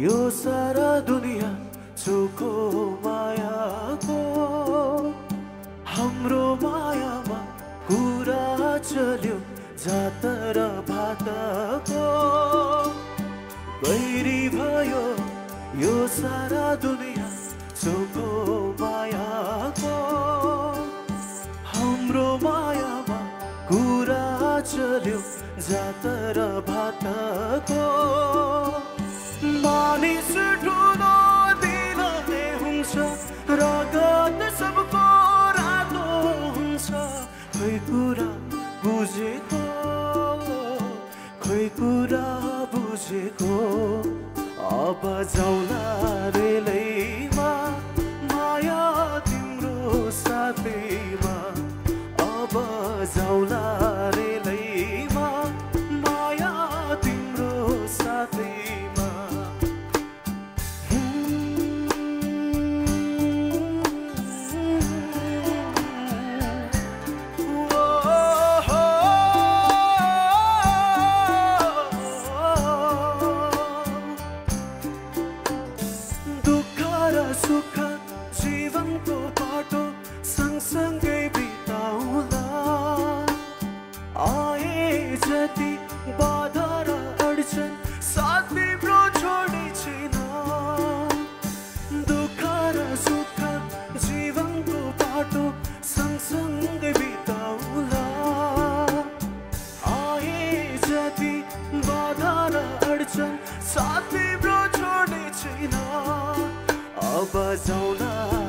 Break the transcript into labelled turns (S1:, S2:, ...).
S1: यो सारा दुनियाँ चोखो मायाको। हाम्रो मायामा कुरा चल्यो जातर भातको। गैरी भयो यो सारा दुनियाँ चोखो मायाको। हाम्रो मायामा कुरा चल्यो जातर भातको। बुझेको अब जाउला रेलैमा జీవంతో పాటు సంసంగై బితావులా आए जति बाधा र अडचन साथ तिम्रो छोडेछिन दुःख र सुख 我不走了。